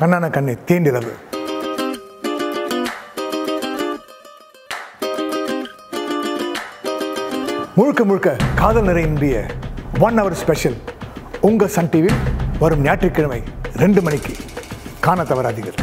கண்ணான கண்ணை தீண்டிரவு. முழுக்க முழுக்க காதல் நிறைய ஒன் ஹவர் ஸ்பெஷல் உங்கள் சன் டிவியில் வரும் ஞாயிற்றுக்கிழமை ரெண்டு மணிக்கு. காண தவறாதீர்கள்.